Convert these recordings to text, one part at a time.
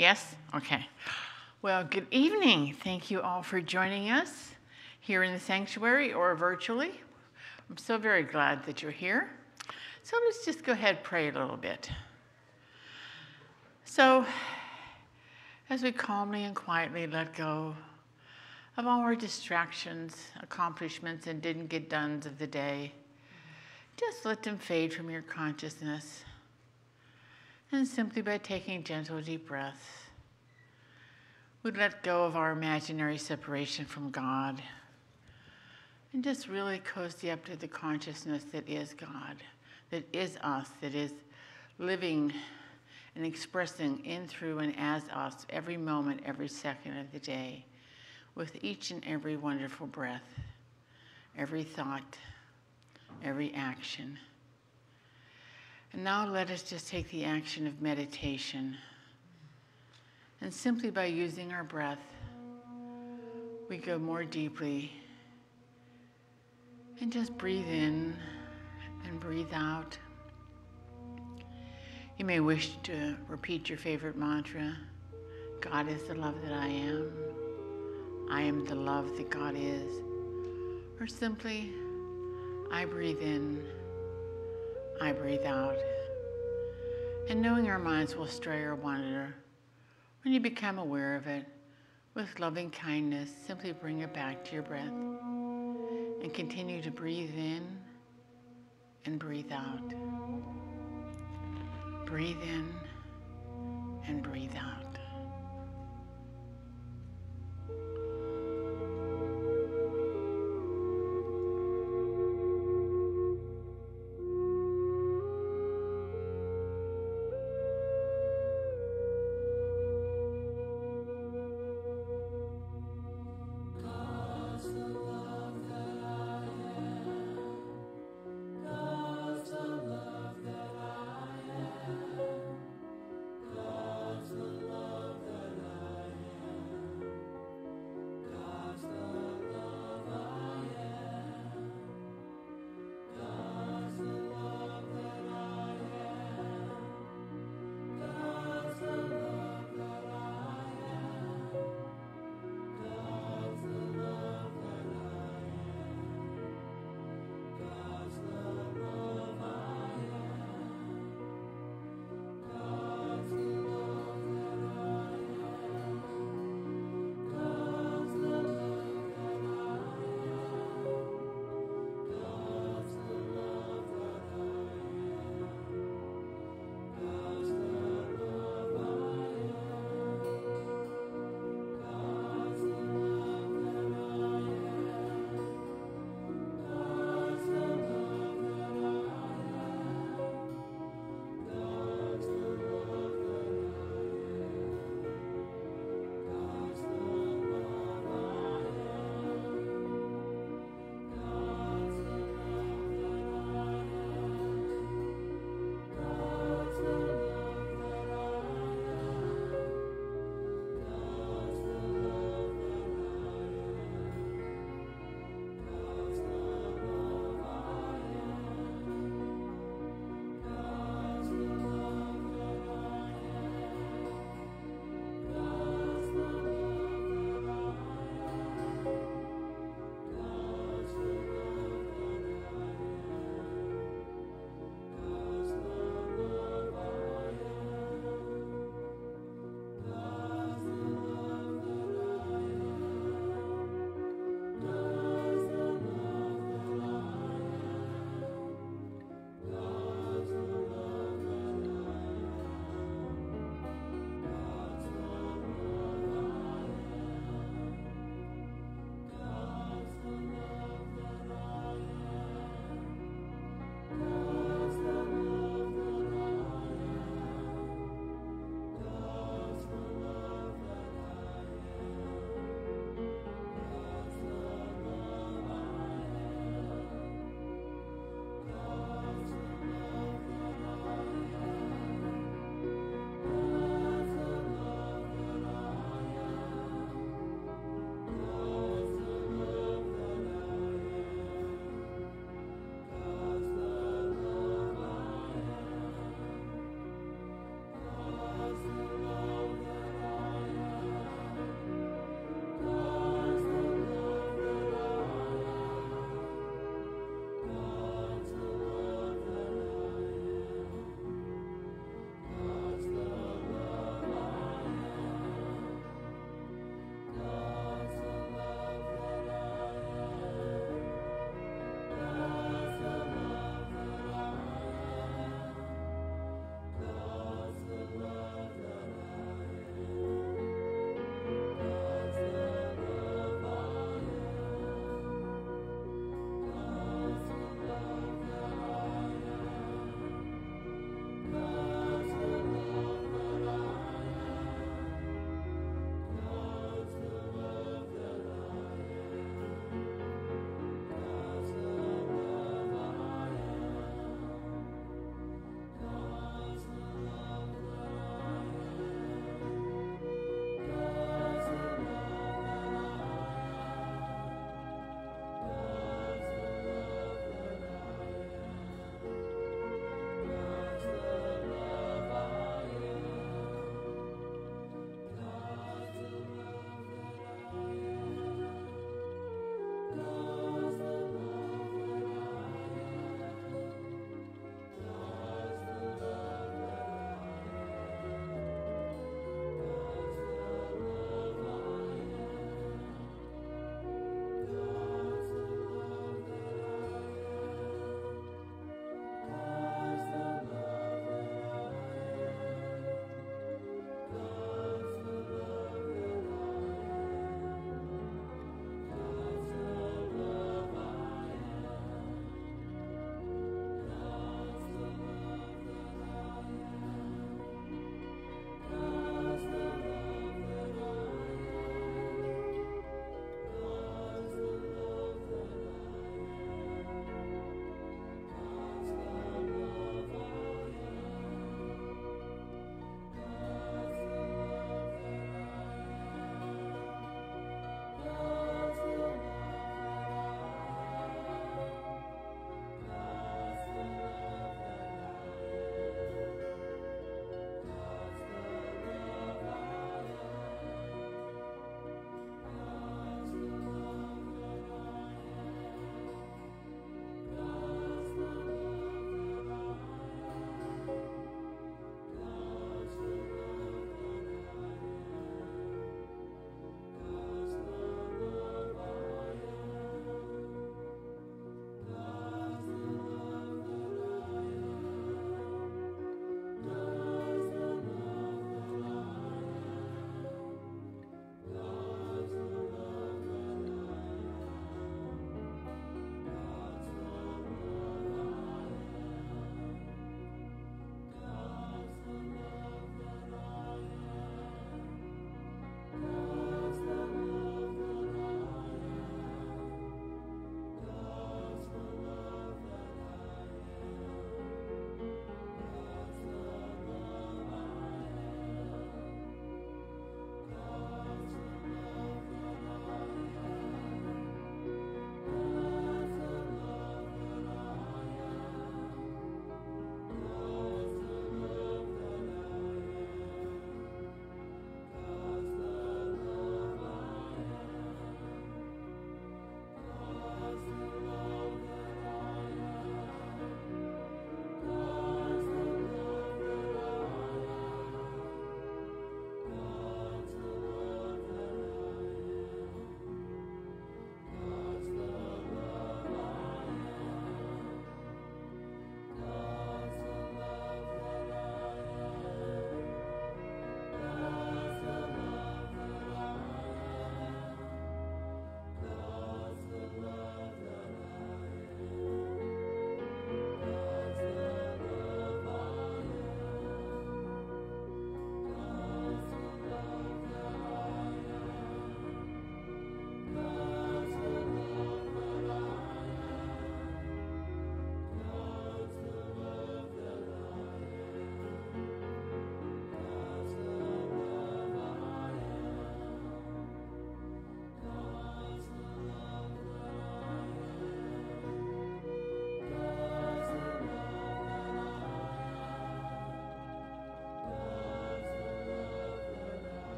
Yes? Okay. Well, good evening. Thank you all for joining us here in the sanctuary or virtually. I'm so very glad that you're here. So let's just go ahead and pray a little bit. So, as we calmly and quietly let go of all our distractions, accomplishments, and didn't get done's of the day, just let them fade from your consciousness. And simply by taking gentle, deep breaths, we let go of our imaginary separation from God and just really cozy up to the consciousness that is God, that is us, that is living and expressing in, through, and as us every moment, every second of the day, with each and every wonderful breath, every thought, every action. And now let us just take the action of meditation. And simply by using our breath, we go more deeply and just breathe in and breathe out. You may wish to repeat your favorite mantra God is the love that I am. I am the love that God is. Or simply, I breathe in, I breathe out. And knowing our minds will stray or wander, when you become aware of it, with loving kindness, simply bring it back to your breath and continue to breathe in and breathe out. Breathe in and breathe out.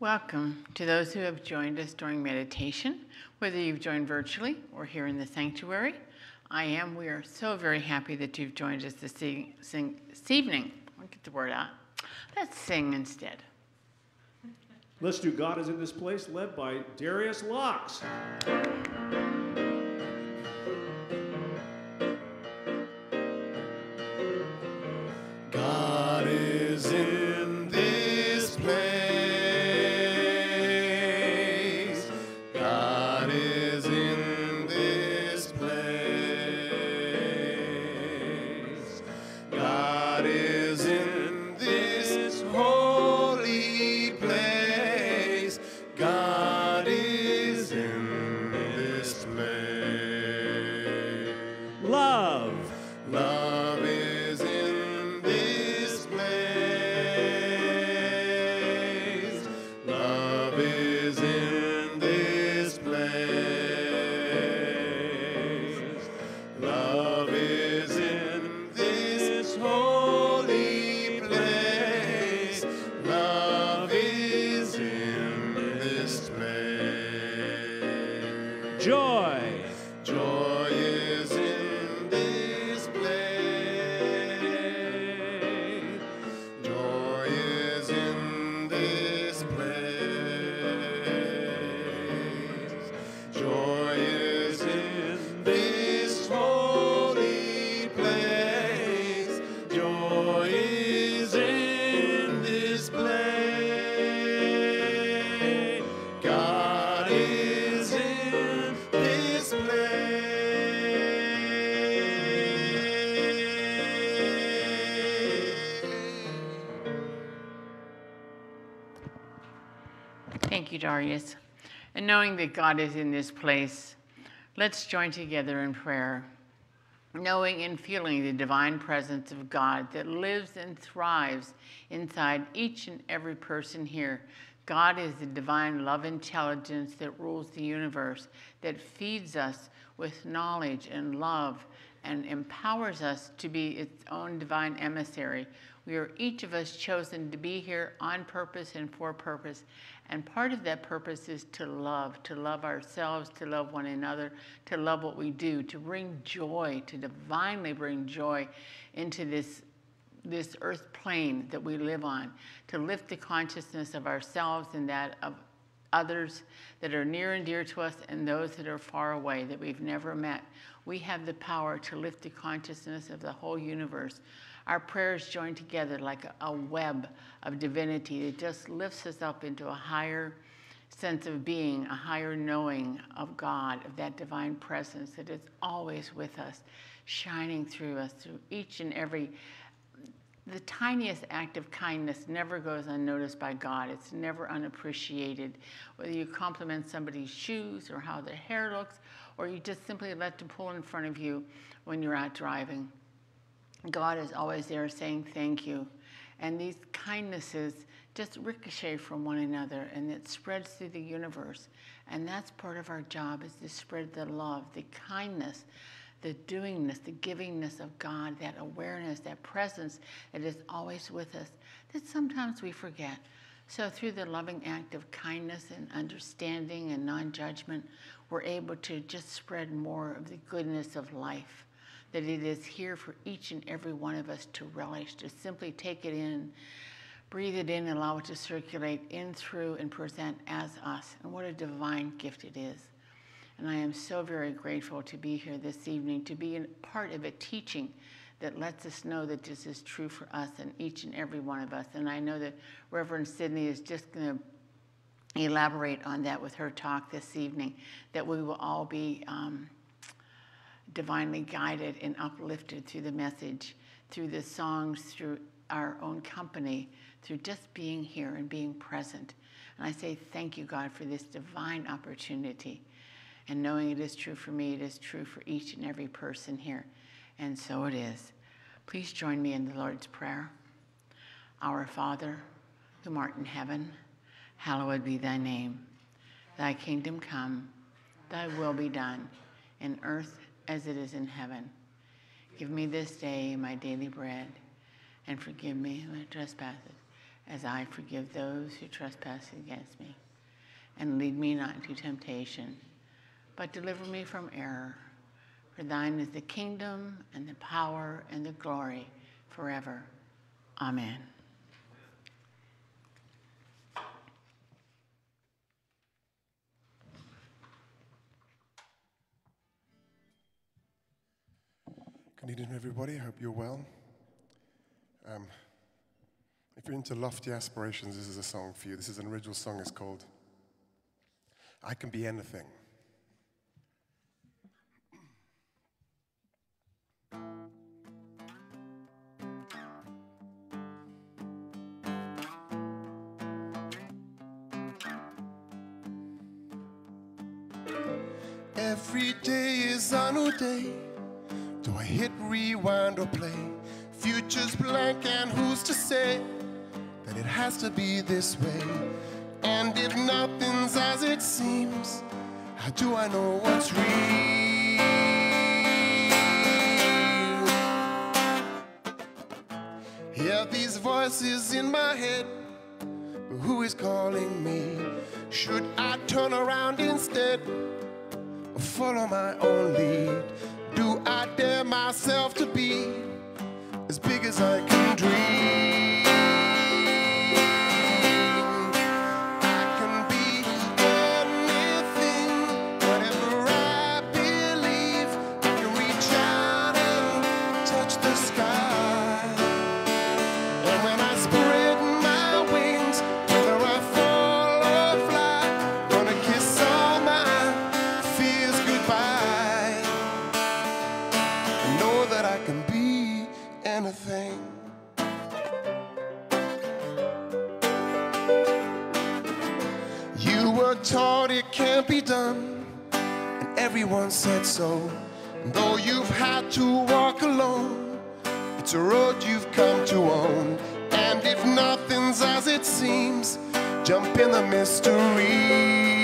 Welcome to those who have joined us during meditation, whether you've joined virtually or here in the sanctuary. I am. We are so very happy that you've joined us this, e- sing, this evening. I'll get the word out. Let's sing instead. Let's do God is in this place, led by Darius Lux. You, Darius. And knowing that God is in this place, let's join together in prayer. Knowing and feeling the divine presence of God that lives and thrives inside each and every person here. God is the divine love intelligence that rules the universe, that feeds us with knowledge and love and empowers us to be its own divine emissary. We are each of us chosen to be here on purpose and for purpose. And part of that purpose is to love, to love ourselves, to love one another, to love what we do, to bring joy, to divinely bring joy into this this earth plane that we live on, to lift the consciousness of ourselves and that of others that are near and dear to us and those that are far away that we've never met. We have the power to lift the consciousness of the whole universe. Our prayers join together like a, web of divinity that just lifts us up into a higher sense of being, a higher knowing of God, of that divine presence that is always with us, shining through us, through each and every the tiniest act of kindness never goes unnoticed by God. It's never unappreciated. Whether you compliment somebody's shoes or how their hair looks, or you just simply let them pull in front of you when you're out driving. God is always there saying thank you. And these kindnesses just ricochet from one another and it spreads through the universe. And that's part of our job is to spread the love, the kindness, the doingness, the givingness of God, that awareness, that presence that is always with us, that sometimes we forget. So, through the loving act of kindness and understanding and non judgment, we're able to just spread more of the goodness of life. That it is here for each and every one of us to relish, to simply take it in, breathe it in, and allow it to circulate in, through, and present as us. And what a divine gift it is. And I am so very grateful to be here this evening, to be a part of a teaching that lets us know that this is true for us and each and every one of us. And I know that Reverend Sydney is just going to elaborate on that with her talk this evening, that we will all be um, divinely guided and uplifted through the message, through the songs, through our own company, through just being here and being present. And I say thank you, God, for this divine opportunity. And knowing it is true for me, it is true for each and every person here. And so it is. Please join me in the Lord's Prayer. Our Father, who art in heaven, hallowed be thy name. Thy kingdom come, thy will be done, in earth as it is in heaven. Give me this day my daily bread, and forgive me my trespasses, as I forgive those who trespass against me. And lead me not into temptation, but deliver me from error. For thine is the kingdom and the power and the glory forever. Amen. Good evening, everybody. I hope you're well. Um, if you're into lofty aspirations, this is a song for you. This is an original song. It's called I Can Be Anything. Say that it has to be this way? And if nothing's as it seems, how do I know what's real? Hear these voices in my head, but who is calling me? Should I turn around instead? or Follow my own lead. Do I dare myself to be as I can dream? Everyone said so. And though you've had to walk alone, it's a road you've come to own. And if nothing's as it seems, jump in the mystery.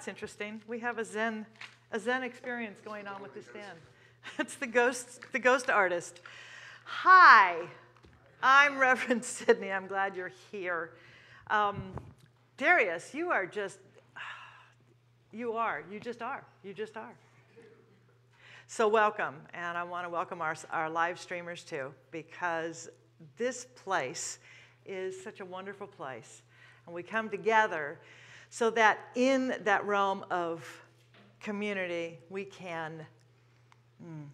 That's interesting. We have a Zen, a Zen experience going on with this stand. That's the ghost, the ghost artist. Hi, I'm Reverend Sydney. I'm glad you're here. Um, Darius, you are just, you are, you just are, you just are. So welcome, and I want to welcome our, our live streamers too, because this place is such a wonderful place. And we come together so that in that realm of community, we can mm,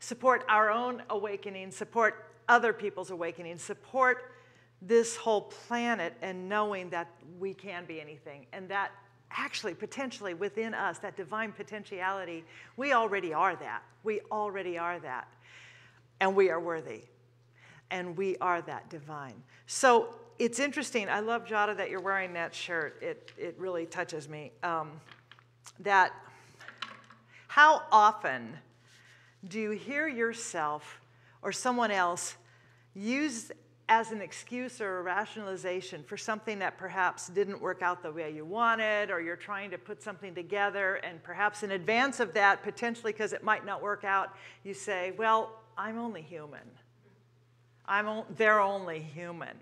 support our own awakening, support other people's awakening, support this whole planet and knowing that we can be anything. And that actually potentially within us that divine potentiality we already are that. We already are that. And we are worthy. And we are that divine. So it's interesting i love jada that you're wearing that shirt it, it really touches me um, that how often do you hear yourself or someone else use as an excuse or a rationalization for something that perhaps didn't work out the way you wanted, or you're trying to put something together, and perhaps in advance of that, potentially because it might not work out, you say, Well, I'm only human. I'm o- they're only human.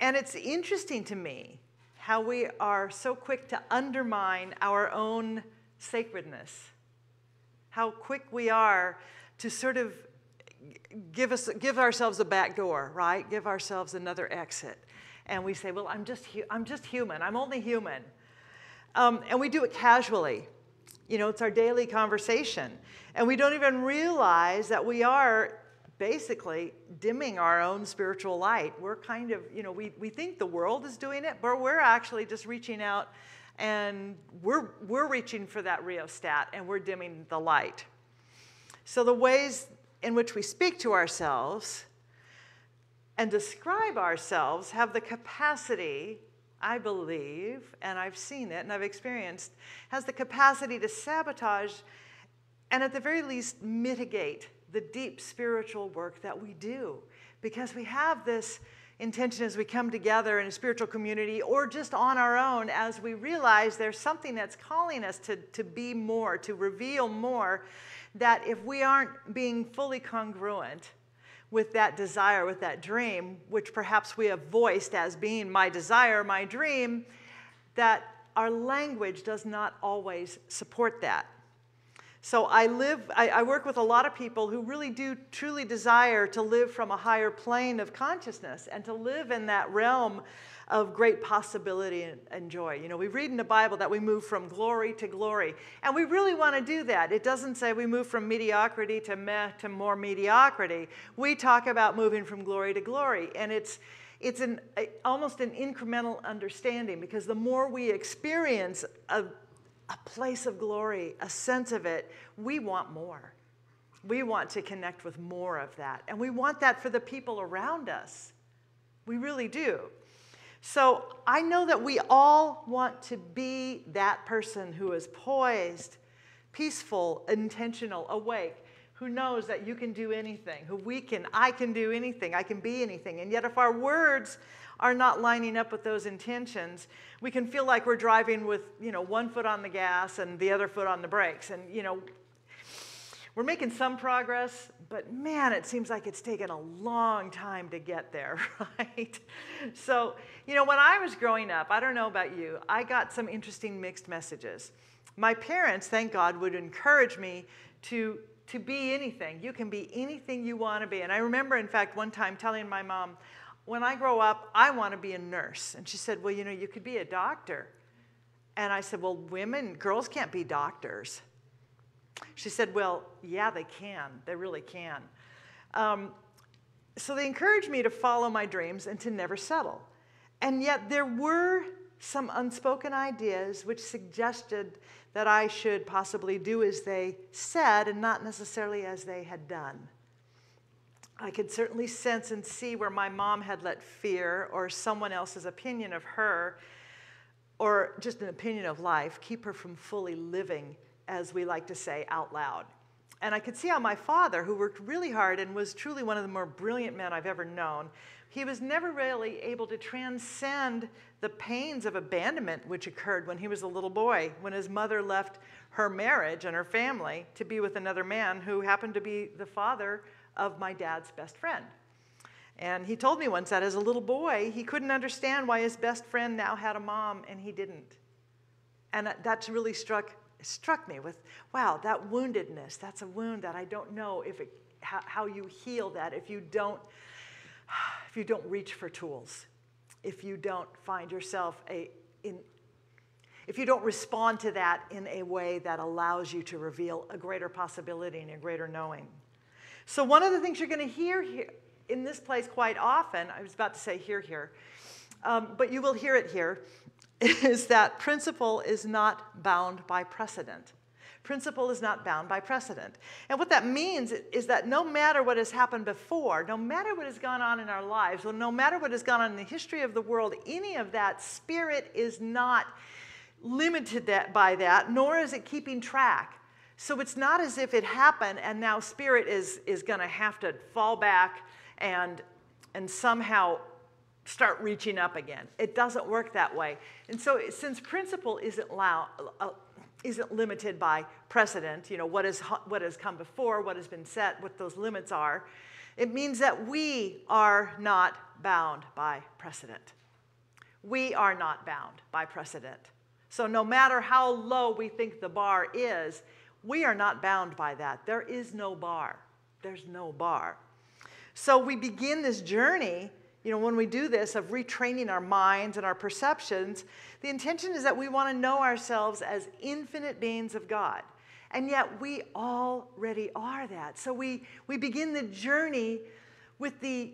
And it's interesting to me how we are so quick to undermine our own sacredness, how quick we are to sort of give us give ourselves a back door right? Give ourselves another exit. And we say well i'm just i'm just human. I'm only human. Um, and we do it casually. You know it's our daily conversation. And we don't even realize that we are basically dimming our own spiritual light. We're kind of you know we, we think the world is doing it but we're actually just reaching out and we're we're reaching for that rheostat and we're dimming the light. So the ways in which we speak to ourselves and describe ourselves have the capacity, I believe, and I've seen it and I've experienced, has the capacity to sabotage and at the very least mitigate the deep spiritual work that we do. Because we have this intention as we come together in a spiritual community or just on our own as we realize there's something that's calling us to, to be more, to reveal more, that if we aren't being fully congruent with that desire, with that dream, which perhaps we have voiced as being my desire, my dream, that our language does not always support that. So I live, I, I, work with a lot of people who really do truly desire to live from a higher plane of consciousness and to live in that realm of great possibility and, joy. You know, we read in the Bible that we move from glory to glory, and we really want to do that. It doesn't say we move from mediocrity to meh to more mediocrity. We talk about moving from glory to glory, and it's it's an, almost an incremental understanding because the more we experience a, a place of glory, a sense of it, we want more. We want to connect with more of that. And we want that for the people around us. We really do. So I know that we all want to be that person who is poised, peaceful, intentional, awake, who knows that you can do anything, who we can, I can do anything, I can be anything. And yet, if our words are not lining up with those intentions, we can feel like we're driving with, you know, one foot on the gas and the other foot on the brakes. And, you know, we're making some progress, but man, it seems like it's taken a long time to get there, right? So, you know, when I was growing up, I don't know about you, I got some interesting mixed messages. My parents, thank God, would encourage me to, to be anything. You can be anything you want to be. And I remember, in fact, one time telling my mom, when I grow up, I want to be a nurse. And she said, Well, you know, you could be a doctor. And I said, Well, women, girls can't be doctors. She said, Well, yeah, they can. They really can. Um, so they encouraged me to follow my dreams and to never settle. And yet there were some unspoken ideas which suggested that I should possibly do as they said and not necessarily as they had done. I could certainly sense and see where my mom had let fear or someone else's opinion of her or just an opinion of life keep her from fully living as we like to say, out loud. And I could see how my father, who worked really hard and was truly one of the more brilliant men I've ever known, he was never really able to transcend the pains of abandonment which occurred when he was a little boy, when his mother left her marriage and her family to be with another man who happened to be the father of my dad's best friend. And he told me once that as a little boy, he couldn't understand why his best friend now had a mom and he didn't. And that's really struck struck me with, wow, that woundedness, that's a wound that I don't know if it, how, how you heal that if you don't if you don't reach for tools, if you don't find yourself a in if you don't respond to that in a way that allows you to reveal a greater possibility and a greater knowing. So one of the things you're going to hear here in this place quite often. I was about to say here, here, um, but you will hear it here. Is that principle is not bound by precedent. Principle is not bound by precedent. And what that means is that no matter what has happened before, no matter what has gone on in our lives, or no matter what has gone on in the history of the world, any of that spirit is not limited that, by that, nor is it keeping track. So it's not as if it happened and now spirit is, is going to have to fall back and, and somehow start reaching up again. It doesn't work that way. And so since principle isn't, allow, uh, isn't limited by precedent, you know, what, is, what has come before, what has been set, what those limits are, it means that we are not bound by precedent. We are not bound by precedent. So no matter how low we think the bar is, we are not bound by that. There is no bar. There's no bar. So we begin this journey, you know, when we do this of retraining our minds and our perceptions, the intention is that we want to know ourselves as infinite beings of God. And yet we already are that. So we, we begin the journey with the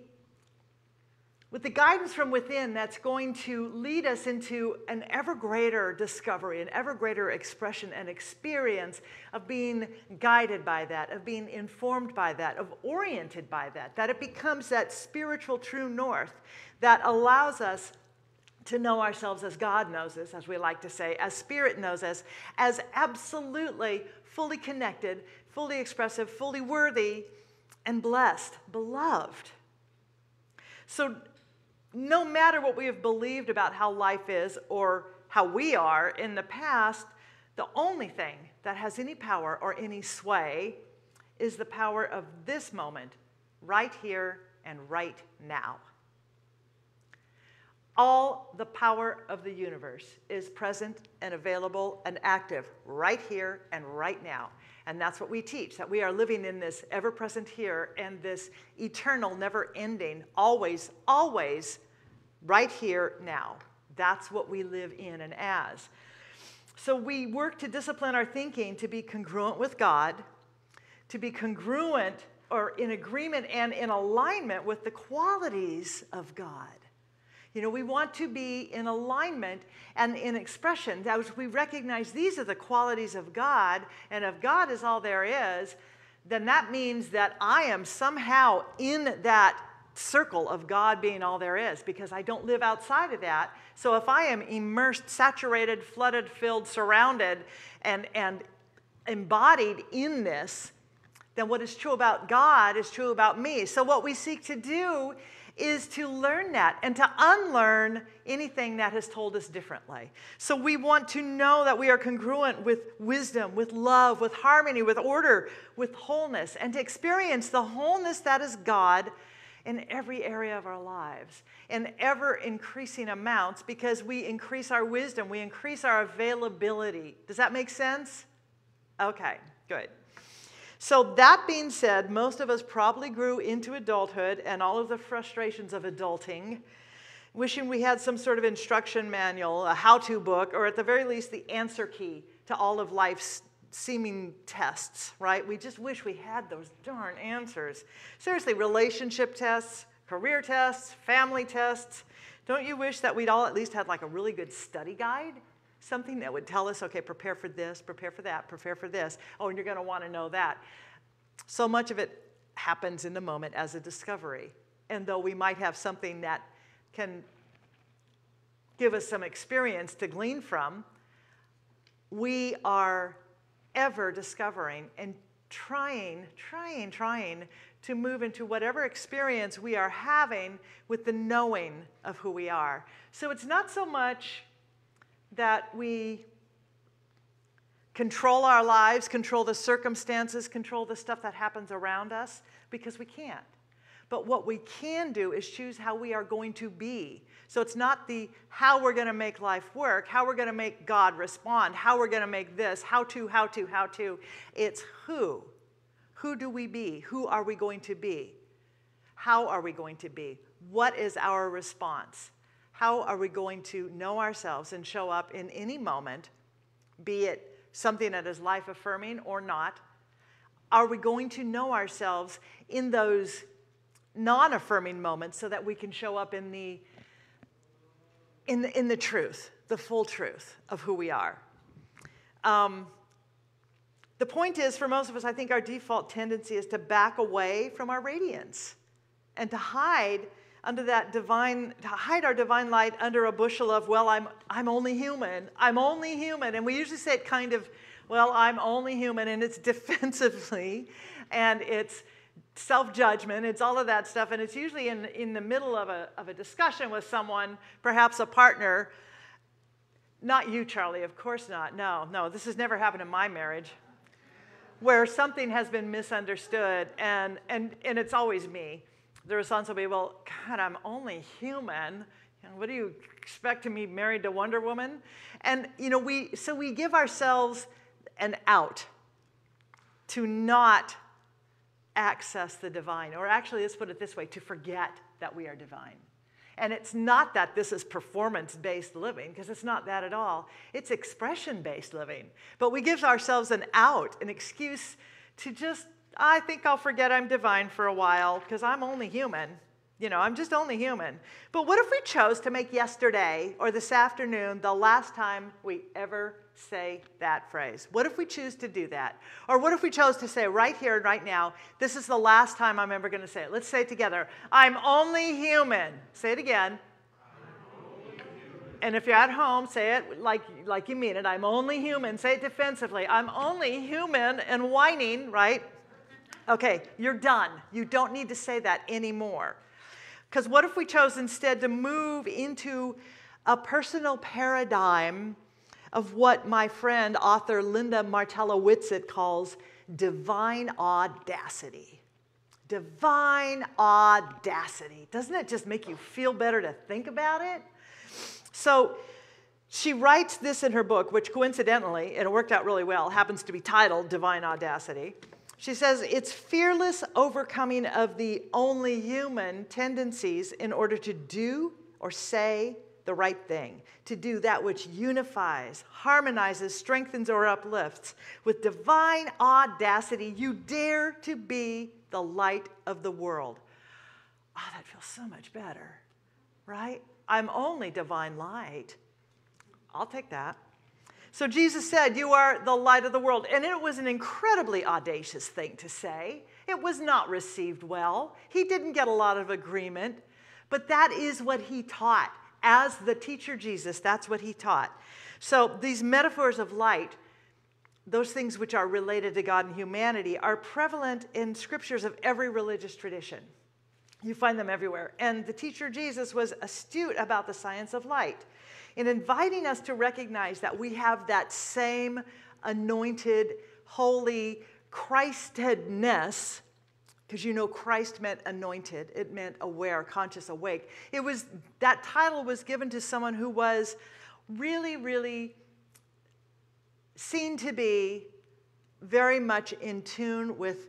with the guidance from within that's going to lead us into an ever greater discovery, an ever greater expression and experience of being guided by that, of being informed by that, of oriented by that, that it becomes that spiritual true north that allows us to know ourselves as God knows us, as we like to say, as Spirit knows us, as absolutely fully connected, fully expressive, fully worthy, and blessed, beloved. So, no matter what we have believed about how life is or how we are in the past, the only thing that has any power or any sway is the power of this moment, right here and right now. All the power of the universe is present and available and active right here and right now. And that's what we teach that we are living in this ever present here and this eternal, never ending, always, always right here now. That's what we live in and as. So we work to discipline our thinking to be congruent with God, to be congruent or in agreement and in alignment with the qualities of God. You know, we want to be in alignment and in expression. As we recognize these are the qualities of God, and if God is all there is, then that means that I am somehow in that circle of God being all there is because I don't live outside of that. So if I am immersed, saturated, flooded, filled, surrounded, and, and embodied in this, then what is true about God is true about me. So what we seek to do is to learn that and to unlearn anything that has told us differently. So we want to know that we are congruent with wisdom, with love, with harmony, with order, with wholeness, and to experience the wholeness that is God in every area of our lives in ever increasing amounts because we increase our wisdom, we increase our availability. Does that make sense? Okay, good. So, that being said, most of us probably grew into adulthood and all of the frustrations of adulting, wishing we had some sort of instruction manual, a how to book, or at the very least, the answer key to all of life's seeming tests, right? We just wish we had those darn answers. Seriously, relationship tests, career tests, family tests. Don't you wish that we'd all at least had like a really good study guide? Something that would tell us, okay, prepare for this, prepare for that, prepare for this. Oh, and you're going to want to know that. So much of it happens in the moment as a discovery. And though we might have something that can give us some experience to glean from, we are ever discovering and trying, trying, trying to move into whatever experience we are having with the knowing of who we are. So it's not so much that we control our lives, control the circumstances, control the stuff that happens around us, because we can't. But what we can do is choose how we are going to be. So it's not the how we're going to make life work, how we're going to make God respond, how we're going to make this, how to, how to, how to. It's who. Who do we be? Who are we going to be? How are we going to be? What is our response? How are we going to know ourselves and show up in any moment, be it something that is life affirming or not? Are we going to know ourselves in those non affirming moments so that we can show up in the, in the, in the truth, the full truth of who we are. Um, the point is, for most of us, I think our default tendency is to back away from our radiance and to hide under that divine, to hide our divine light under a bushel of, well, I'm, I'm only human. I'm only human. And we usually say it kind of, well, I'm only human, and it's defensively, and it's self judgment, it's all of that stuff. And it's usually in, in the middle of a, of a discussion with someone, perhaps a partner. Not you, Charlie, of course not. No, no, this has never happened in my marriage where something has been misunderstood, and, and, and it's always me. The response will be, Well, God, I'm only human. What do you expect to be married to Wonder Woman? And, you know, we, so we give ourselves an out to not access the divine, or actually, let's put it this way to forget that we are divine. And it's not that this is performance based living, because it's not that at all. It's expression based living. But we give ourselves an out, an excuse to just, I think I'll forget I'm divine for a while, because I'm only human. You know, I'm just only human. But what if we chose to make yesterday or this afternoon the last time we ever say that phrase? What if we choose to do that? Or what if we chose to say right here and right now, this is the last time I'm ever going to say it? Let's say it together. I'm only human. Say it again. And if you're at home, say it like, like you mean it. I'm only human. Say it defensively. I'm only human and whining, right? Okay, you're done. You don't need to say that anymore. Because what if we chose instead to move into a personal paradigm of what my friend, author Linda Martella Whitsett calls divine audacity? Divine audacity. Doesn't it just make you feel better to think about it? So, she writes this in her book, which coincidentally, and it worked out really well, happens to be titled Divine Audacity. She says it's fearless overcoming of the only human tendencies in order to do or say the right thing, to do that which unifies, harmonizes, strengthens, or uplifts. With divine audacity, you dare to be the light of the world. Oh, that feels so much better, right? I'm only divine light. I'll take that. So Jesus said, You are the light of the world. And it was an incredibly audacious thing to say. It was not received well. He didn't get a lot of agreement, but that is what he taught. As the teacher Jesus, that's what he taught. So these metaphors of light, those things which are related to God and humanity, are prevalent in scriptures of every religious tradition. You find them everywhere. And the teacher Jesus was astute about the science of light in inviting us to recognize that we have that same anointed, holy Christedness, because you know Christ meant anointed, it meant aware, conscious, awake. It was that title was given to someone who was really, really seen to be very much in tune with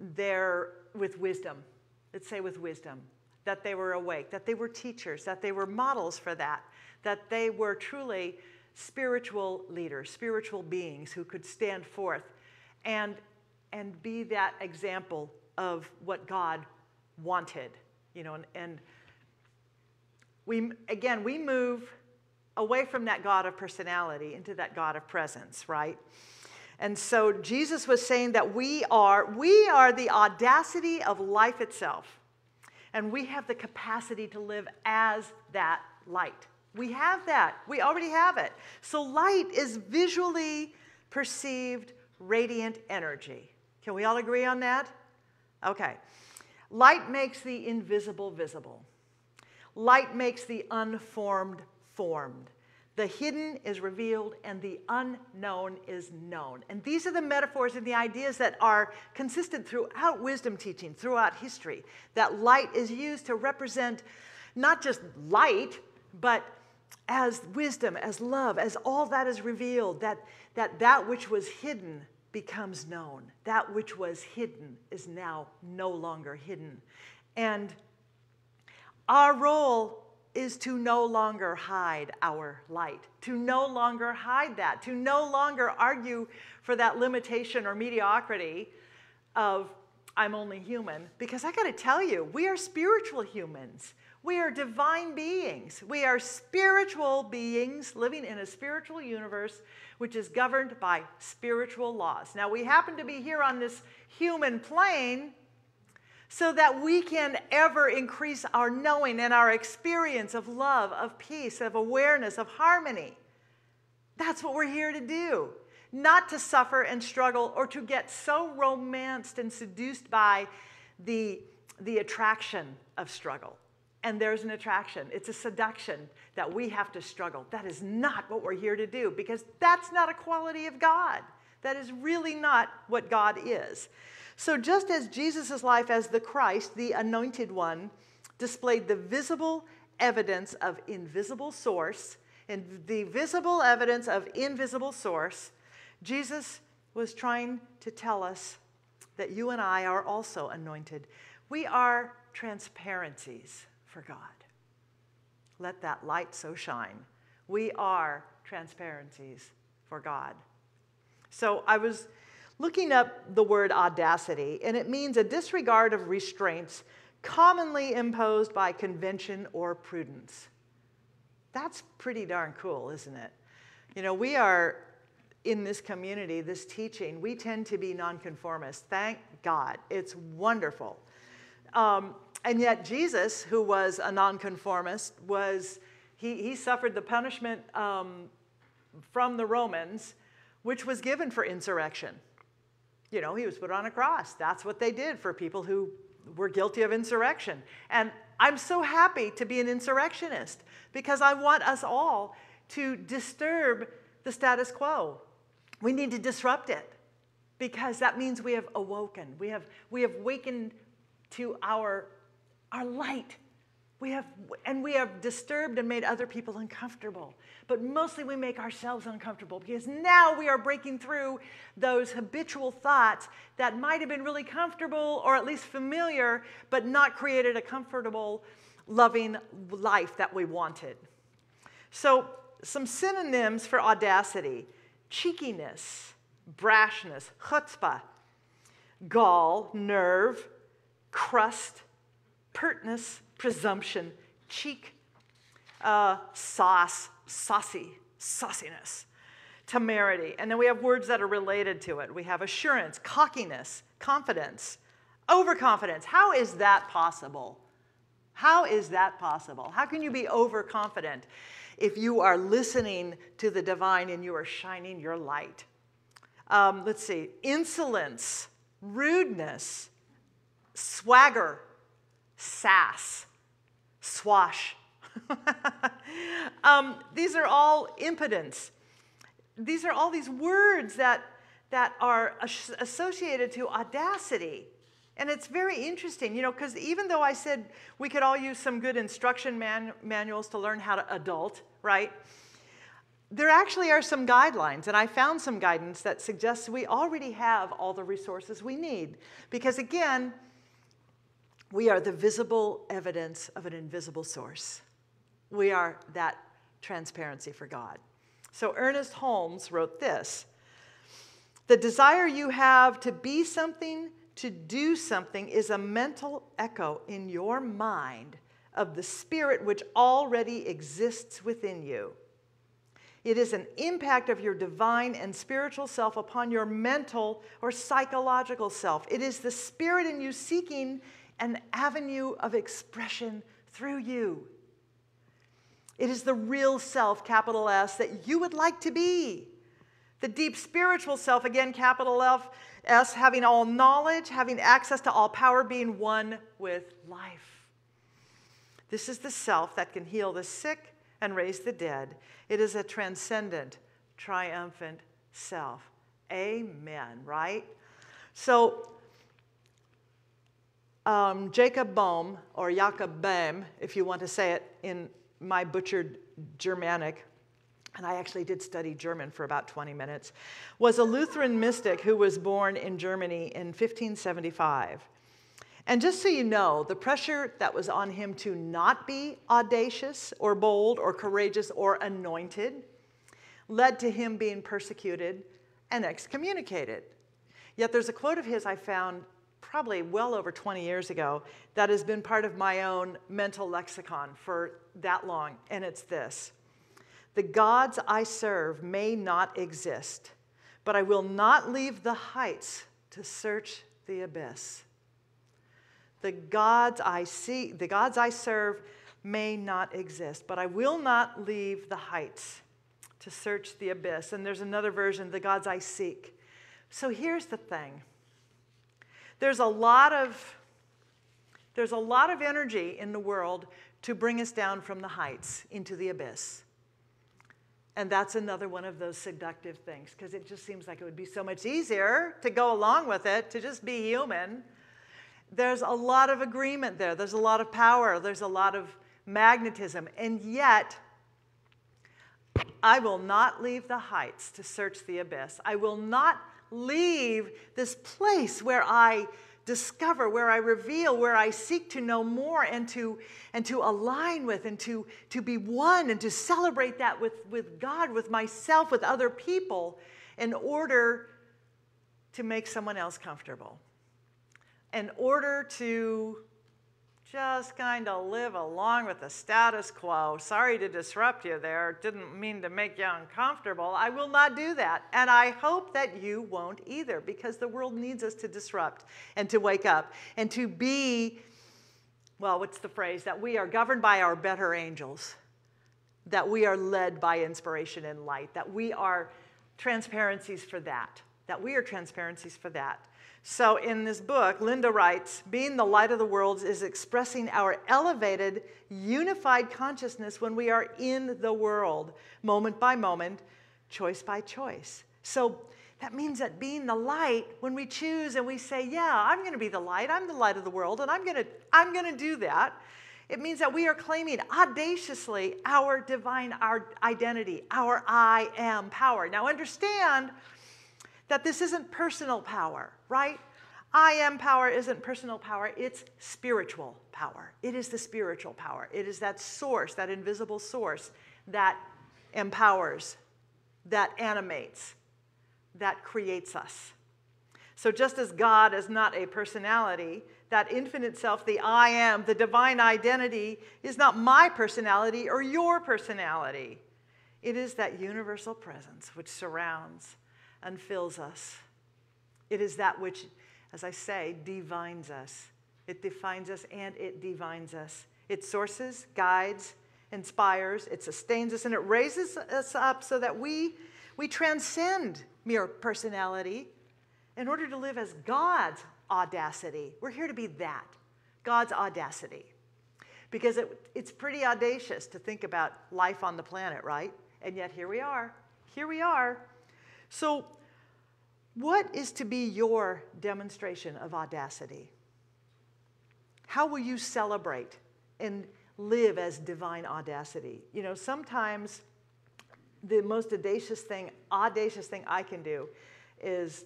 their with wisdom. Let's say with wisdom, that they were awake, that they were teachers, that they were models for that that they were truly spiritual leaders, spiritual beings who could stand forth and, and be that example of what God wanted. You know, and, and we again we move away from that God of personality into that God of presence, right? And so Jesus was saying that we are we are the audacity of life itself. And we have the capacity to live as that light. We have that. We already have it. So light is visually perceived radiant energy. Can we all agree on that? Okay. Light makes the invisible visible. Light makes the unformed formed. The hidden is revealed and the unknown is known. And these are the metaphors and the ideas that are consistent throughout wisdom teaching, throughout history. That light is used to represent not just light, but as wisdom, as love, as all that is revealed, that that, that which was hidden becomes known. That which was hidden is now no longer hidden. And our role is to no longer hide our light, to no longer hide that, to no longer argue for that limitation or mediocrity of I'm only human because I got to tell you, we are spiritual humans. We are divine beings. We are spiritual beings living in a spiritual universe which is governed by spiritual laws. Now, we happen to be here on this human plane so that we can ever increase our knowing and our experience of love, of peace, of awareness, of harmony. That's what we're here to do. Not to suffer and struggle or to get so romanced and seduced by the, the attraction of struggle. And there's an attraction, it's a seduction that we have to struggle. That is not what we're here to do because that's not a quality of God. That is really not what God is. So, just as Jesus' life as the Christ, the anointed one, displayed the visible evidence of invisible source, and the visible evidence of invisible source, Jesus was trying to tell us that you and I are also anointed. We are transparencies for God. Let that light so shine. We are transparencies for God. So I was looking up the word audacity, and it means a disregard of restraints commonly imposed by convention or prudence. That's pretty darn cool, isn't it? You know, we are in this community, this teaching, we tend to be nonconformists. Thank God. It's wonderful. Um, and yet, Jesus, who was a nonconformist, was he, he suffered the punishment um, from the Romans, which was given for insurrection. You know, he was put on a cross. That's what they did for people who were guilty of insurrection. And I'm so happy to be an insurrectionist because I want us all to disturb the status quo. We need to disrupt it because that means we have awoken. We have, we have wakened to our, our light we have, and we have disturbed and made other people uncomfortable. But mostly we make ourselves uncomfortable because now we are breaking through those habitual thoughts that might have been really comfortable or at least familiar, but not created a comfortable, loving life that we wanted. So, some synonyms for audacity cheekiness, brashness, chutzpah, gall, nerve, crust, pertness, presumption, cheek, uh, sauce, saucy, sauciness, temerity. And then we have words that are related to it. We have assurance, cockiness, confidence, overconfidence. How is that possible? How is that possible? How can you be overconfident if you are listening to the divine and you are shining your light? Um, let's see, insolence, rudeness, swagger, sass, swash. um, these are all impotence. These are all these words that, that are associated to audacity. And it's very interesting, you know, because even though I said we could all use some good instruction man- manuals to learn how to adult, right? There actually are some guidelines, and I found some guidance that suggests we already have all the resources we need. Because again, we are the visible evidence of an invisible source. We are that transparency for God. So Ernest Holmes wrote this The desire you have to be something, to do something, is a mental echo in your mind of the spirit which already exists within you. It is an impact of your divine and spiritual self upon your mental or psychological self. It is the spirit in you seeking an avenue of expression through you. It is the real self, capital S, that you would like to be. The deep spiritual self, again, capital F, S, having all knowledge, having access to all power, being one with life. This is the self that can heal the sick and raise the dead. It is a transcendent, triumphant self. Amen, right? So um, Jacob Bohm, or Jakob Boehm, if you want to say it in my butchered Germanic, and I actually did study German for about 20 minutes, was a Lutheran mystic who was born in Germany in 1575. And just so you know, the pressure that was on him to not be audacious or bold or courageous or anointed led to him being persecuted and excommunicated. Yet there's a quote of his I found probably well over 20 years ago that has been part of my own mental lexicon for that long, and it's this The gods I serve may not exist, but I will not leave the heights to search the abyss. The gods I see, the gods I serve may not exist, but I will not leave the heights to search the abyss. And there's another version, the gods I seek. So here's the thing. There's a lot of there's a lot of energy in the world to bring us down from the heights into the abyss. And that's another one of those seductive things because it just seems like it would be so much easier to go along with it, to just be human. There's a lot of agreement there, there's a lot of power, there's a lot of magnetism. And yet, I will not leave the heights to search the abyss. I will not leave this place where I discover, where I reveal, where I seek to know more and to, and to align with and to, to be one and to celebrate that with, with God, with myself, with other people in order to make someone else comfortable, in order to just kind of live along with the status quo. Sorry to disrupt you there. Didn't mean to make you uncomfortable. I will not do that. And I hope that you won't either because the world needs us to disrupt and to wake up and to be, well, what's the phrase? That we are governed by our better angels, that we are led by inspiration and light, that we are transparencies for that, that we are transparencies for that. So, in this book, Linda writes Being the light of the world is expressing our elevated, unified consciousness when we are in the world, moment by moment, choice by choice. So, that means that being the light, when we choose and we say, Yeah, I'm going to be the light, I'm the light of the world, and I'm going to, I'm going to do that, it means that we are claiming audaciously our divine our identity, our I am power. Now, understand that this isn't personal power, right? I am power isn't personal power, it's spiritual power. It is the spiritual power. It is that source, that invisible source that empowers, that animates, that creates us. So, just as God is not a personality, that infinite self, the I am, the divine identity, is not my personality or your personality. It is that universal presence which surrounds and fills us. It is that which, as I say, divines us. It defines us and it divines us. It sources, guides, inspires, it sustains us, and it raises us up so that we, we transcend mere personality in order to live as God's audacity. We're here to be that God's audacity. Because it, it's pretty audacious to think about life on the planet, right? And yet here we are. Here we are so, what is to be your demonstration of audacity? How will you celebrate and live as divine audacity? You know, sometimes the most audacious thing, audacious thing I can do is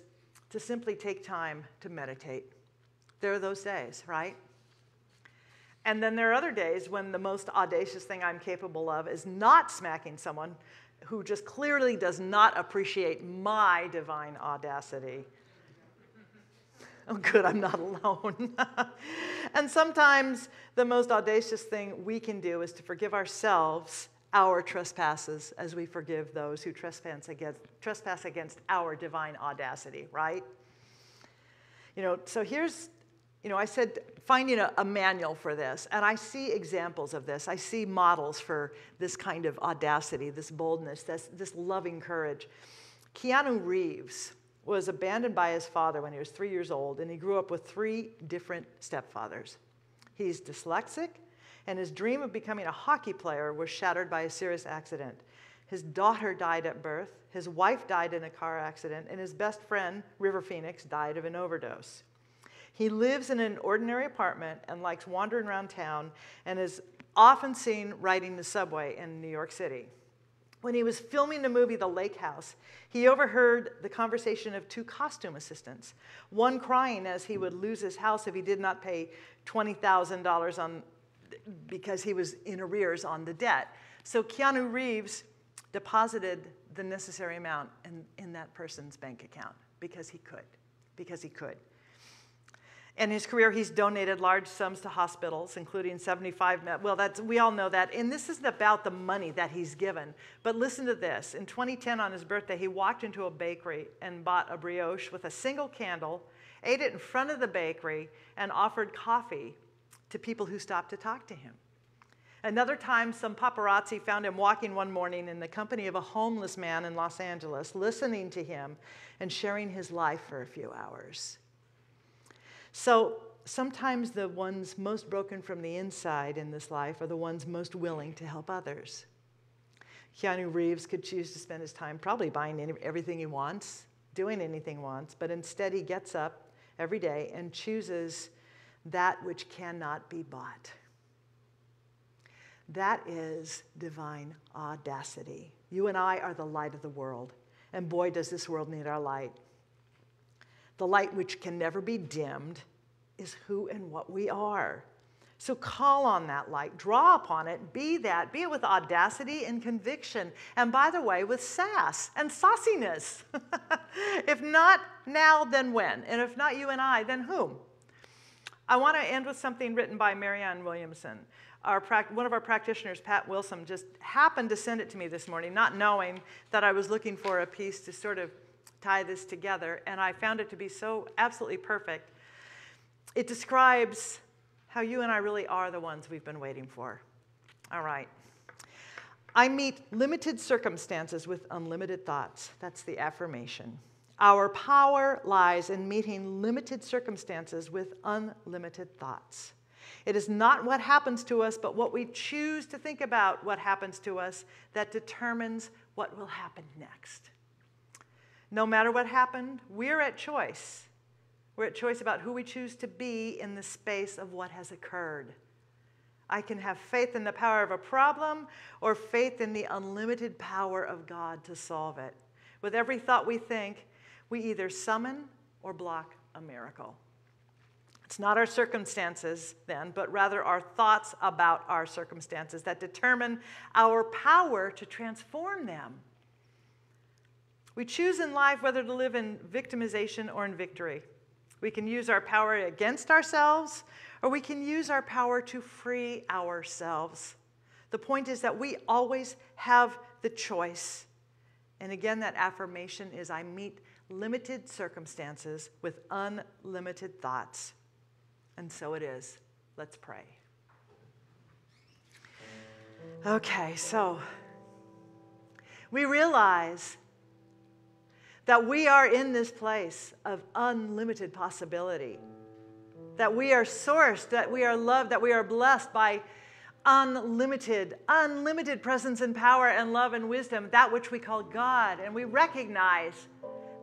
to simply take time to meditate. There are those days, right? And then there are other days when the most audacious thing I'm capable of is not smacking someone who just clearly does not appreciate my divine audacity. Oh, good, I'm not alone. and sometimes the most audacious thing we can do is to forgive ourselves our trespasses as we forgive those who trespass against, trespass against our divine audacity, right? You know, so here's you know, I said finding a, a, manual for this, and I see examples of this. I see models for this kind of audacity, this boldness, this, this loving courage. Keanu Reeves was abandoned by his father when he was three years old, and he grew up with three different stepfathers. He's dyslexic, and his dream of becoming a hockey player was shattered by a serious accident. His daughter died at birth, his wife died in a car accident, and his best friend, River Phoenix, died of an overdose. He lives in an ordinary apartment and likes wandering around town and is often seen riding the subway in New York City. When he was filming the movie The Lake House, he overheard the conversation of two costume assistants, one crying as he would lose his house if he did not pay $20,000 on because he was in arrears on the debt. So Keanu Reeves deposited the necessary amount in, in that person's bank account because he could, because he could. In his career, he's donated large sums to hospitals, including 75. me- Well, that's, we all know that. And this isn't about the money that he's given. But listen to this. In 2010, on his birthday, he walked into a bakery and bought a brioche with a single candle, ate it in front of the bakery, and offered coffee to people who stopped to talk to him. Another time, some paparazzi found him walking one morning in the company of a homeless man in Los Angeles, listening to him and sharing his life for a few hours. So sometimes the ones most broken from the inside in this life are the ones most willing to help others. Keanu Reeves could choose to spend his time probably buying any, everything he wants, doing anything he wants, but instead he gets up every day and chooses that which cannot be bought. That is divine audacity. You and I are the light of the world, and boy, does this world need our light. The light which can never be dimmed is who and what we are. So call on that light, draw upon it, be that, be it with audacity and conviction. And by the way, with sass and sauciness. if not now, then when? And if not you and I, then whom? I want to end with something written by Marianne Williamson. Our one of our practitioners, Pat Wilson, just happened to send it to me this morning, not knowing that I was looking for a piece to sort of tie this together. And I found it to be so absolutely perfect. It describes how you and I really are the ones we've been waiting for. All right. I meet limited circumstances with unlimited thoughts. That's the affirmation. Our power lies in meeting limited circumstances with unlimited thoughts. It is not what happens to us, but what we choose to think about what happens to us that determines what will happen next. No matter what happened, we're at choice. We're at choice about who we choose to be in the space of what has occurred. I can have faith in the power of a problem or faith in the unlimited power of God to solve it. With every thought we think, we either summon or block a miracle. It's not our circumstances then, but rather our thoughts about our circumstances that determine our power to transform them. We choose in life whether to live in victimization or in victory. We can use our power against ourselves, or we can use our power to free ourselves. The point is that we always have the choice. And again, that affirmation is I meet limited circumstances with unlimited thoughts. And so it is. Let's pray. Okay, so we realize that we are in this place of unlimited possibility, that we are sourced, that we are loved, that we are blessed by unlimited, unlimited presence and power and love and wisdom, that which we call God. And we recognize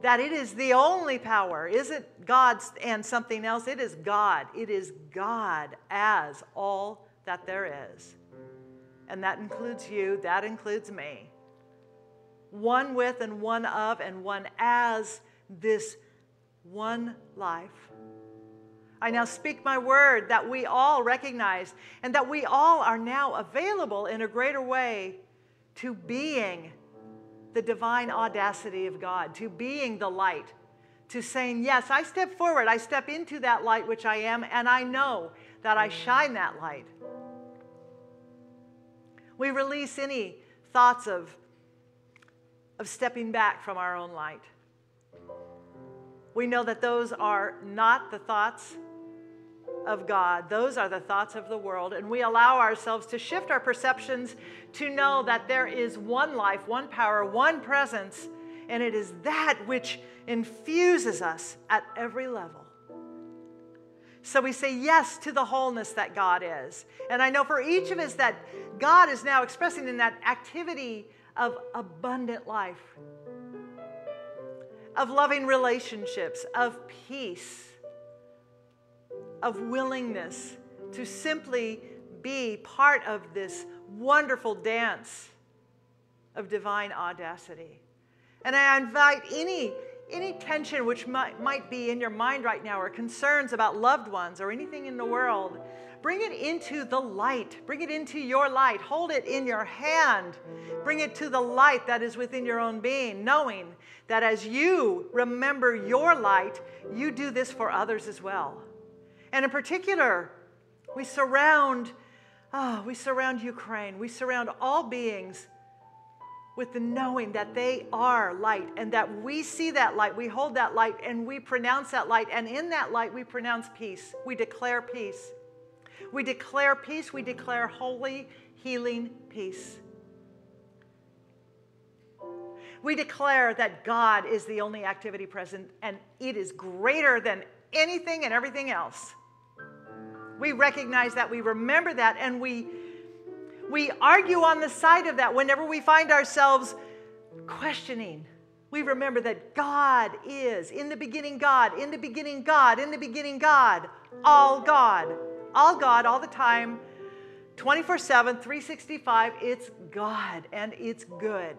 that it is the only power. Is it God and something else? It is God. It is God as all that there is. And that includes you, that includes me one with and one of and one as this one life. I now speak my word that we all recognize and that we all are now available in a greater way to being the divine audacity of God, to being the light, to saying, Yes, I step forward, I step into that light which I am, and I know that I shine that light. We release any thoughts of of stepping back from our own light. We know that those are not the thoughts of God, those are the thoughts of the world, and we allow ourselves to shift our perceptions to know that there is one life, one power, one presence, and it is that which infuses us at every level. So we say yes to the wholeness that God is. And I know for each of us that God is now expressing in that activity of abundant life, of loving relationships, of peace, of willingness to simply be part of this wonderful dance of divine audacity. And I invite any, any tension which might, might be in your mind right now, or concerns about loved ones, or anything in the world, Bring it into the light. Bring it into your light. Hold it in your hand. Bring it to the light that is within your own being, knowing that as you remember your light, you do this for others as well. And in particular, we surround, oh, we surround Ukraine. We surround all beings with the knowing that they are light and that we see that light, we hold that light, and we pronounce that light. And in that light, we pronounce peace. We declare peace. We declare peace. We declare holy, healing peace. We declare that God is the only activity present and it is greater than anything and everything else. We recognize that, we remember that, and we, we argue on the side of that whenever we find ourselves questioning. We remember that God is, in the beginning, God, in the beginning, God, in the beginning, God, all God, all God, all the time, 24 7, 365. It's God and it's good.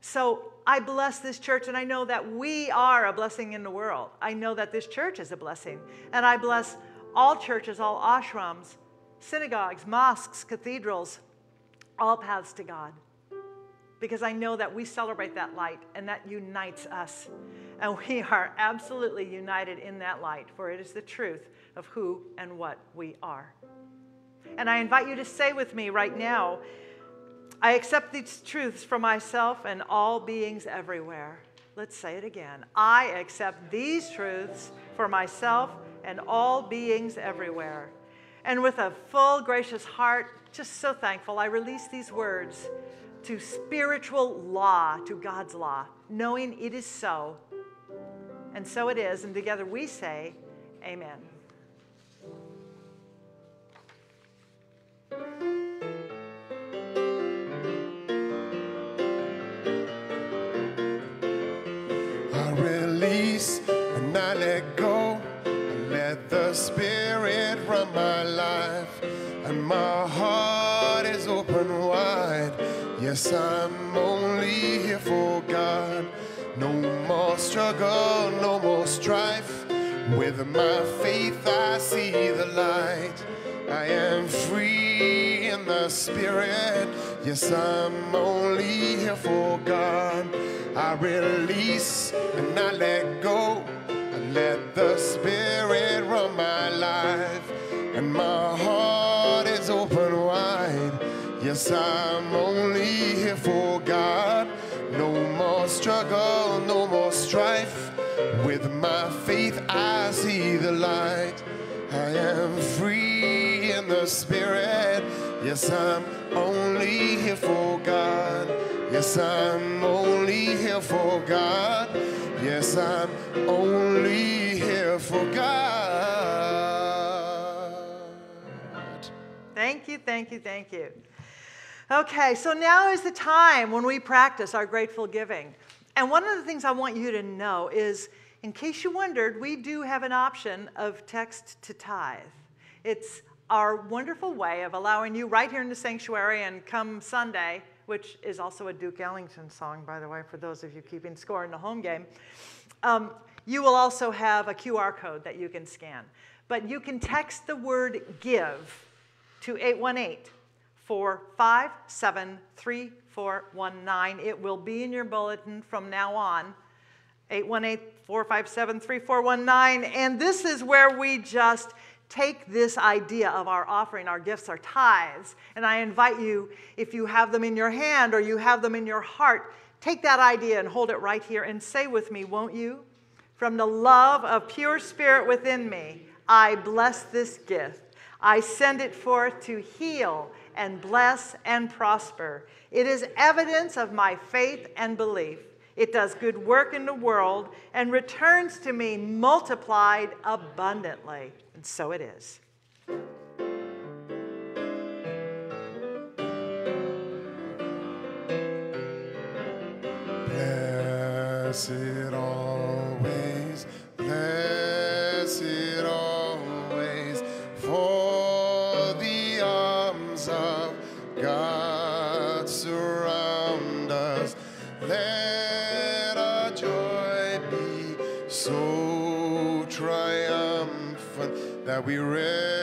So I bless this church, and I know that we are a blessing in the world. I know that this church is a blessing. And I bless all churches, all ashrams, synagogues, mosques, cathedrals, all paths to God. Because I know that we celebrate that light and that unites us. And we are absolutely united in that light, for it is the truth of who and what we are. And I invite you to say with me right now, I accept these truths for myself and all beings everywhere. Let's say it again. I accept these truths for myself and all beings everywhere. And with a full, gracious heart, just so thankful, I release these words to spiritual law, to God's law, knowing it is so. And so it is. And together we say, Amen. I release and I let go. I let the Spirit run my life, and my heart is open wide. Yes, I'm only here for God. No more struggle, no more strife. With my faith, I see the light. I am free in the Spirit. Yes, I'm only here for God. I release and I let go. I let the Spirit run my life, and my heart is open wide. Yes, I'm only here for God. Struggle, no more strife. With my faith, I see the light. I am free in the Spirit. Yes, I'm only here for God. Yes, I'm only here for God. Yes, I'm only here for God. Thank you, thank you, thank you. Okay, so now is the time when we practice our grateful giving. And one of the things I want you to know is, in case you wondered, we do have an option of text to tithe. It's our wonderful way of allowing you right here in the sanctuary and come Sunday, which is also a Duke Ellington song, by the way, for those of you keeping score in the home game. Um, you will also have a QR code that you can scan. But you can text the word give to 818 457 3419. It will be in your bulletin from now on. 818 457 3419. And this is where we just take this idea of our offering, our gifts, our tithes, and I invite you, if you have them in your hand or you have them in your heart, take that idea and hold it right here and say with me, won't you? From the love of pure spirit within me, I bless this gift. I send it forth to heal and bless and prosper. It is evidence of my faith and belief. It does good work in the world and returns to me multiplied abundantly. And so it is. Blessed we rest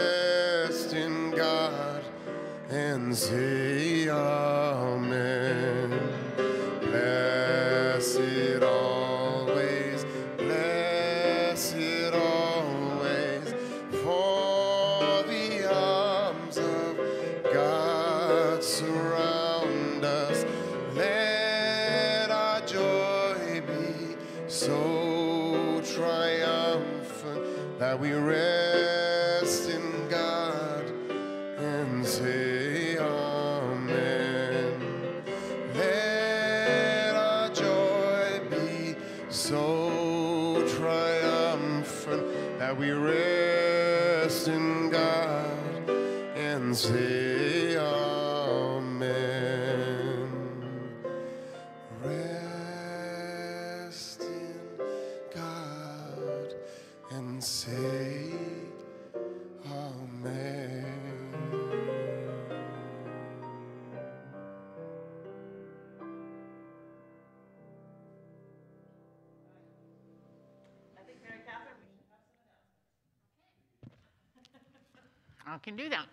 I can do that.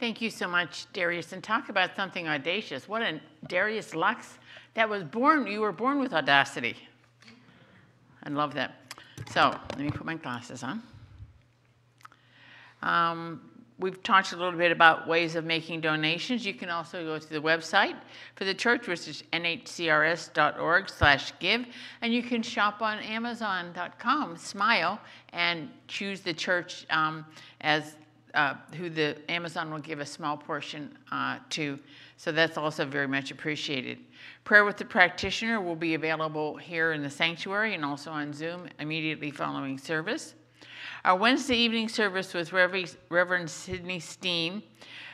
Thank you so much, Darius. And talk about something audacious. What a Darius Lux that was born, you were born with audacity. I love that. So let me put my glasses on. Um, we've talked a little bit about ways of making donations. You can also go to the website for the church, which is nhcrs.org slash give, and you can shop on amazon.com, smile, and choose the church um, as uh, who the Amazon will give a small portion uh, to. So that's also very much appreciated. Prayer with the practitioner will be available here in the sanctuary and also on Zoom immediately following service. Our Wednesday evening service with Reverend, Sydney Steen.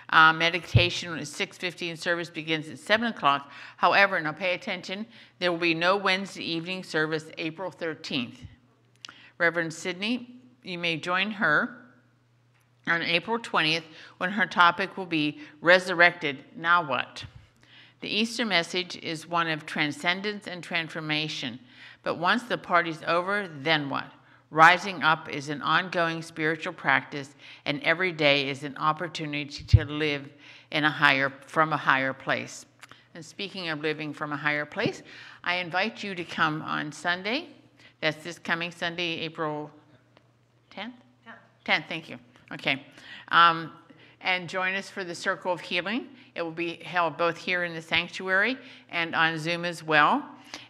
Uh, meditation is 6.15 service begins at 7 o'clock. However, now pay attention, there will be no Wednesday evening service April 13th. Reverend Sydney, you may join her on April 20th when her topic will be Resurrected, Now What? The Easter message is one of transcendence and transformation. But once the party's over, then what? Rising up is an ongoing spiritual practice, and every day is an opportunity to live in a higher, from a higher place. And speaking of living from a higher place, I invite you to come on Sunday. That's this coming Sunday, April 10th? 10th, thank you. Okay. Um, and join us for the Circle of Healing. It will be held both here in the sanctuary and on Zoom as well.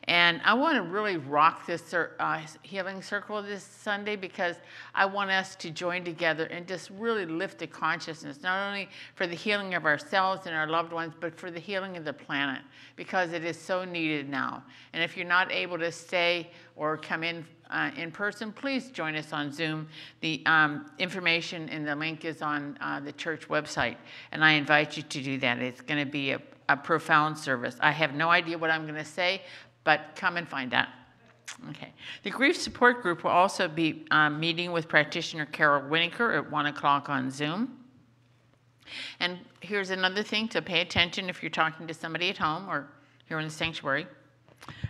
And I want to really rock this uh, healing circle this Sunday because I want us to join together and just really lift the consciousness, not only for the healing of ourselves and our loved ones, but for the healing of the planet because it is so needed now. And if you're not able to stay or come in uh, in person, please join us on Zoom. The um, information and the link is on uh, the church website, and I invite you to do that. It's going to be a, a profound service. I have no idea what I'm going to say, but come and find out. Okay. The grief support group will also be um, meeting with practitioner Carol Winokur at 1 o'clock on Zoom. And here's another thing to pay attention if you're talking to somebody at home or here in the sanctuary.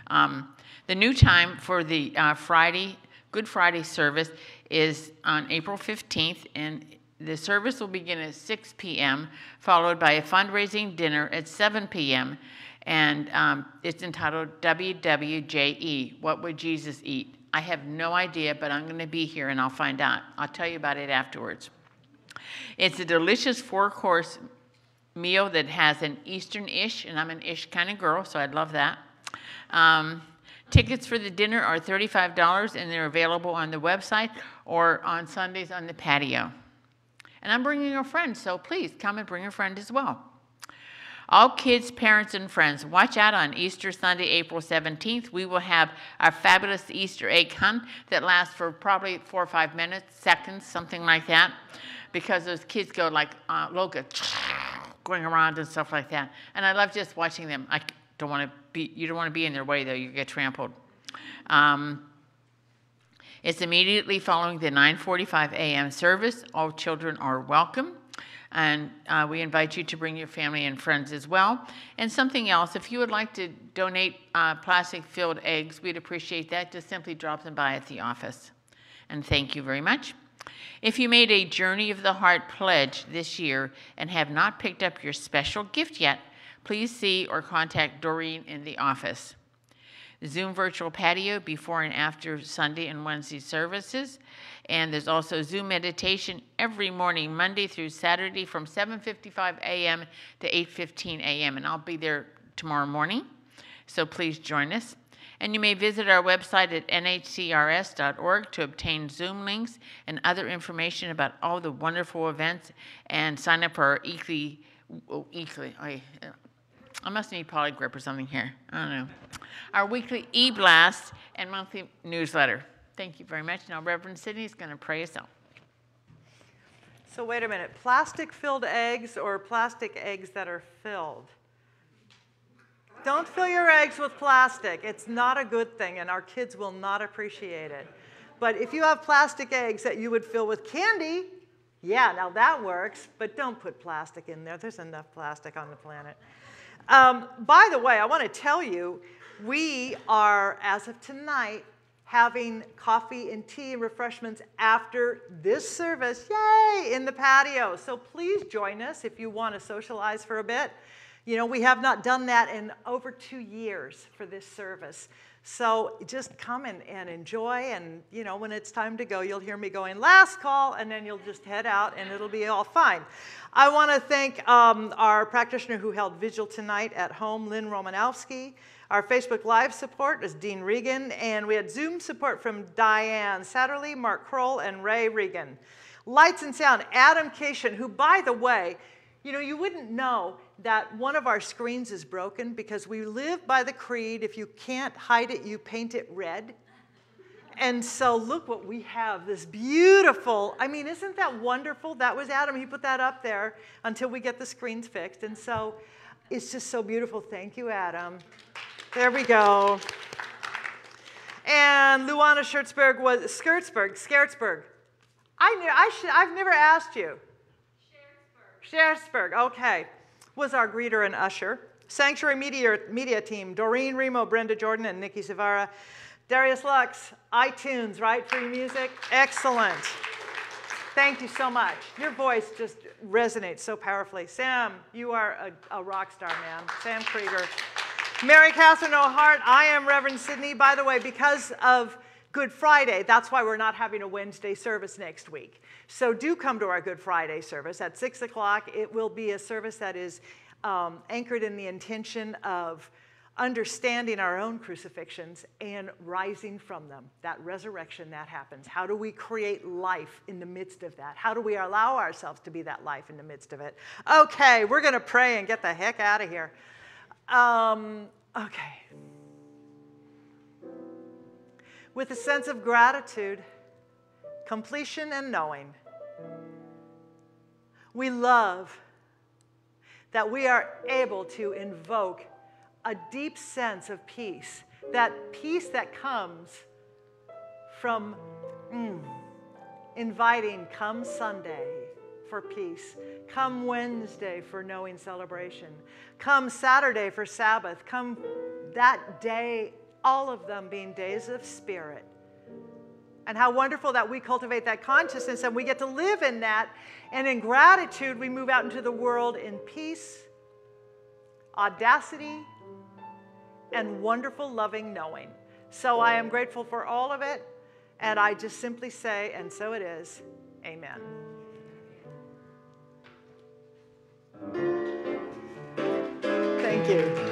Um, the new time for the uh, Friday, Good Friday service is on April 15th, and the service will begin at 6 p.m., followed by a fundraising dinner at 7 p.m., and um, it's entitled WWJE What Would Jesus Eat? I have no idea, but I'm going to be here and I'll find out. I'll tell you about it afterwards. It's a delicious four course meal that has an Eastern ish, and I'm an ish kind of girl, so I'd love that. Um, tickets for the dinner are $35 and they're available on the website or on Sundays on the patio. And I'm bringing a friend, so please come and bring a friend as well. All kids, parents, and friends, watch out on Easter Sunday, April 17th. We will have our fabulous Easter egg hunt that lasts for probably four or five minutes, seconds, something like that, because those kids go like uh, locusts, going around and stuff like that. And I love just watching them. I don't want to be, you don't want to be in their way though, you get trampled. Um, it's immediately following the 9:45 a.m. service. All children are welcome. And uh, we invite you to bring your family and friends as well. And something else, if you would like to donate uh, plastic filled eggs, we'd appreciate that. Just simply drop them by at the office. And thank you very much. If you made a Journey of the Heart pledge this year and have not picked up your special gift yet, please see or contact Doreen in the office. Zoom virtual patio before and after Sunday and Wednesday services. And there's also Zoom meditation every morning, Monday through Saturday from 7:55 a.m. to 8:15 a.m. And I'll be there tomorrow morning. so please join us. And you may visit our website at nhcrs.org to obtain Zoom links and other information about all the wonderful events and sign up for our weekly, weekly, I, must need Poligrip or something here. I don't know. Our weekly e-blast and monthly newsletter. Thank you very much. Now Reverend Sydney is going to pray us out. So wait a minute, plastic-filled eggs or plastic eggs that are filled? Don't fill your eggs with plastic. It's not a good thing, and our kids will not appreciate it. But if you have plastic eggs that you would fill with candy, yeah, now that works, but don't put plastic in there. There's enough plastic on the planet. Um, by the way, I want to tell you, we are, as of tonight, having coffee and tea and refreshments after this service, yay, in the patio. So please join us if you want to socialize for a bit. You know, we have not done that in over two years for this service. So just come and, and enjoy, and you know, when it's time to go, you'll hear me going, last call, and then you'll just head out and it'll be all fine. I want to thank um, our practitioner who held vigil tonight at home, Lynn Romanowski. Our Facebook Live support is Dean Regan, and we had Zoom support from Diane Satterley, Mark Kroll, and Ray Regan. Lights and sound, Adam Cation, who, by the way, you know, you wouldn't know that one of our screens is broken because we live by the creed if you can't hide it, you paint it red. And so look what we have this beautiful, I mean, isn't that wonderful? That was Adam. He put that up there until we get the screens fixed. And so it's just so beautiful. Thank you, Adam. There we go. And Luana Schertzberg was Skirtsberg, Skertzberg. I knew I should I've never asked you. Schertzberg, okay, was our greeter and usher. Sanctuary Media, Media Team, Doreen Remo, Brenda Jordan, and Nikki Zavara. Darius Lux, iTunes, right? Free music. Excellent. Thank you so much. Your voice just resonates so powerfully. Sam, you are a, a rock star, man. Sam Krieger. Mary Catherine O'Hart, I am Reverend Sydney. By the way, because of Good Friday, that's why we're not having a Wednesday service next week. So do come to our Good Friday service at 6 o'clock. It will be a service that is um, anchored in the intention of understanding our own crucifixions and rising from them, that resurrection that happens. How do we create life in the midst of that? How do we allow ourselves to be that life in the midst of it? Okay, we're going to pray and get the heck out of here. Um, okay. With a sense of gratitude, completion, and knowing, we love that we are able to invoke a deep sense of peace, that peace that comes from mm, inviting, come Sunday for peace, come Wednesday for knowing celebration, come Saturday for Sabbath, come that day, all of them being days of spirit. And how wonderful that we cultivate that consciousness and we get to live in that. And in gratitude, we move out into the world in peace, audacity, and wonderful, loving knowing. So I am grateful for all of it. And I just simply say, and so it is, amen. Thank you.